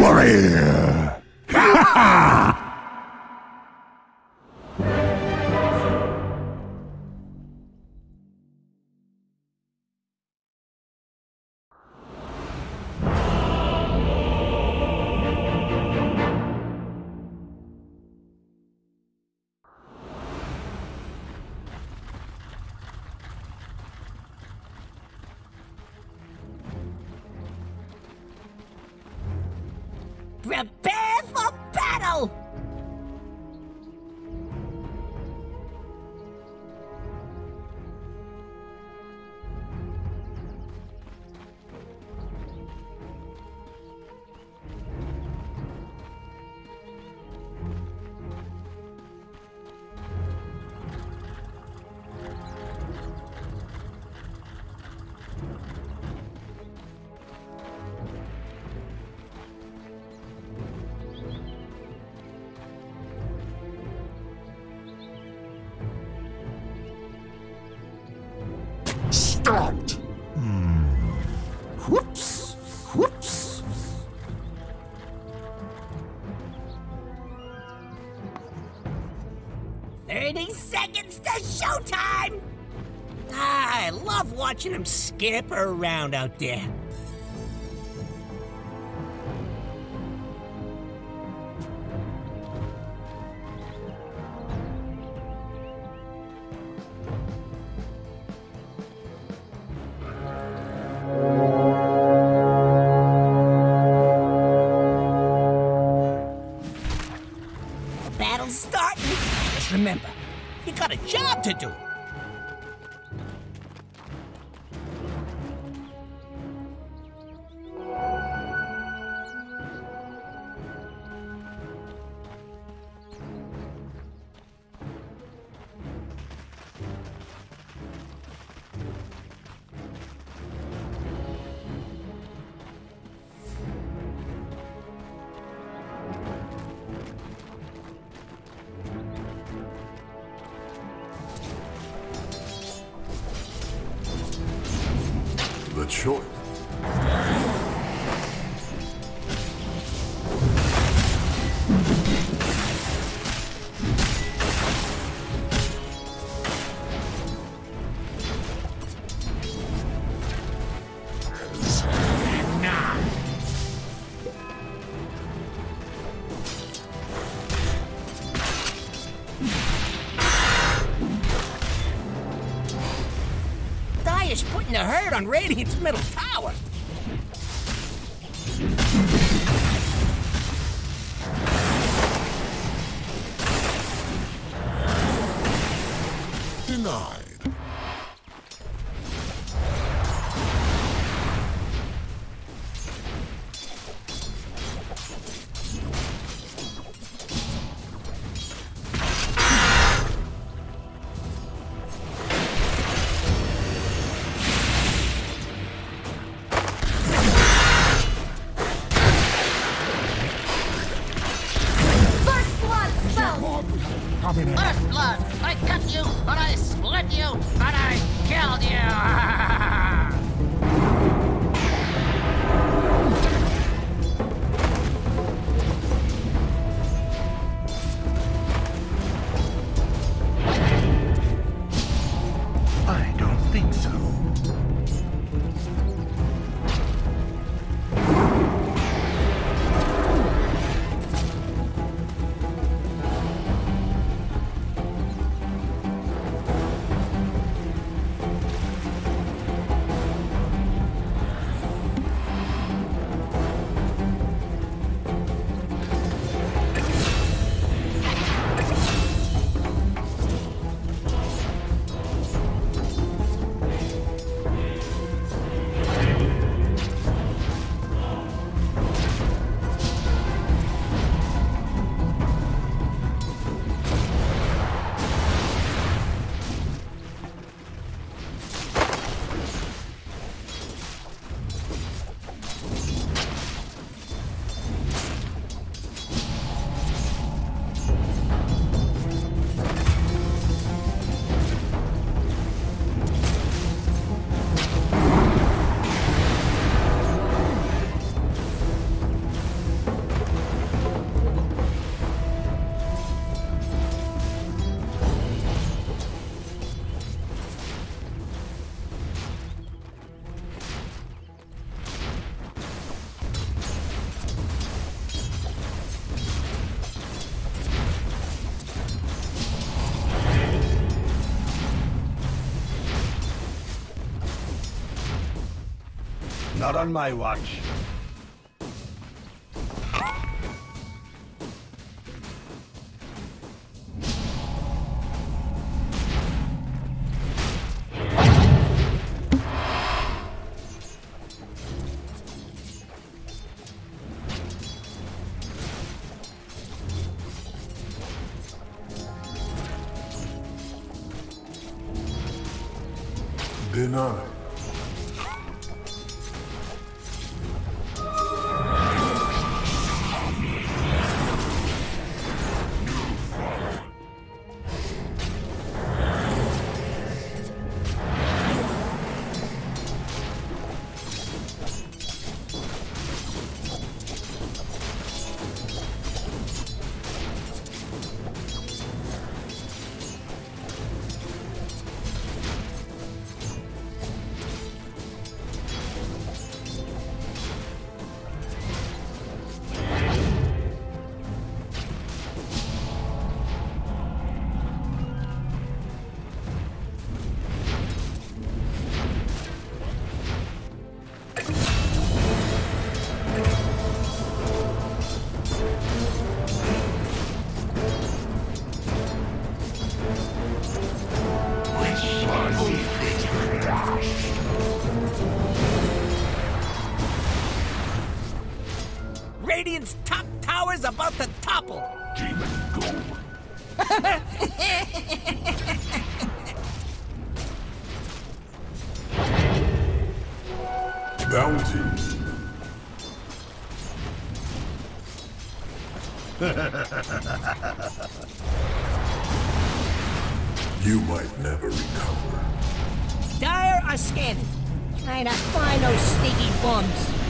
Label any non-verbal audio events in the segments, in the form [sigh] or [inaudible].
worry! [laughs] Ha ha! Prepare for battle! Stopped! Whoops! Whoops! Thirty seconds to showtime! Ah, I love watching him scamper around out there. Remember, you got a job to do. Choice. First blood! I cut you, but I split you, but I killed you! [laughs] Not on my watch. [laughs] you might never recover. Dire are scanning. Trying to find those sneaky bums.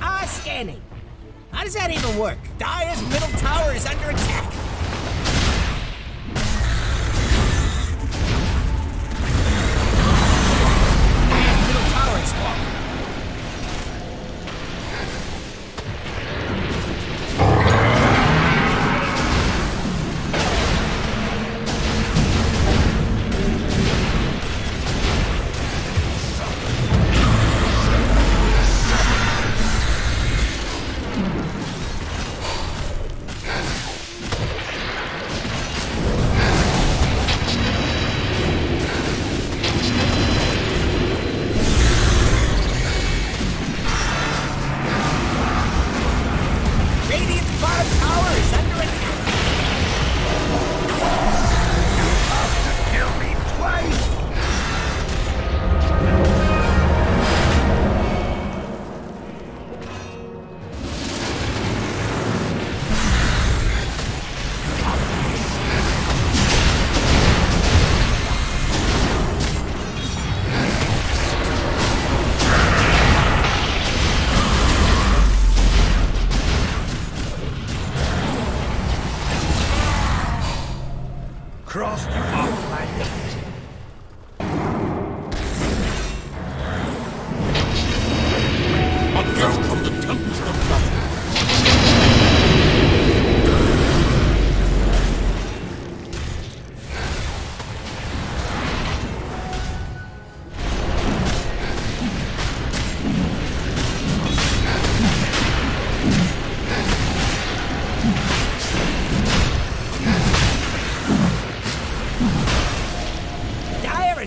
Eye scanning. How does that even work? Dire's middle tower is under attack. Middle tower is falling.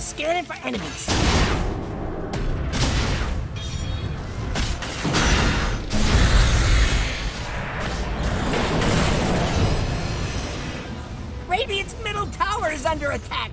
scanning for enemies. Radiant's middle tower is under attack.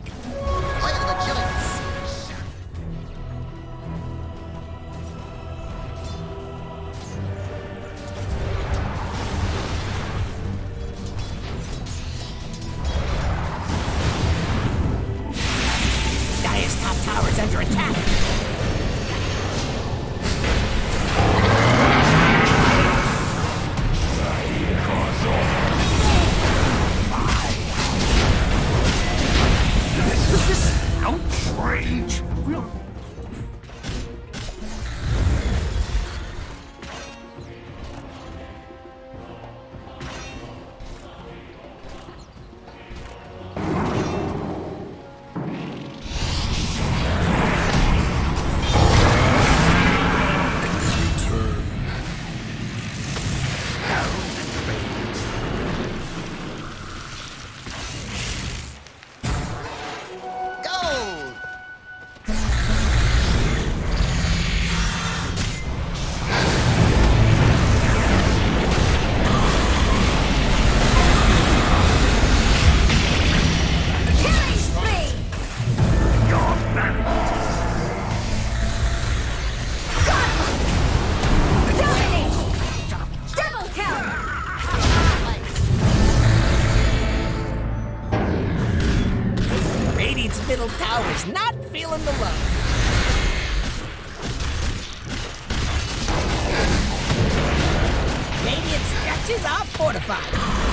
Canadian structures are fortified.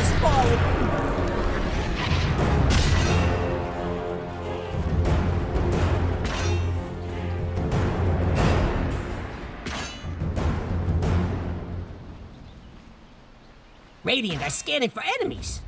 get. Radiant are scanning for enemies.